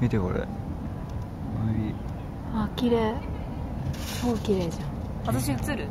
見てこれ。あ綺麗。超綺麗じゃん。私映る？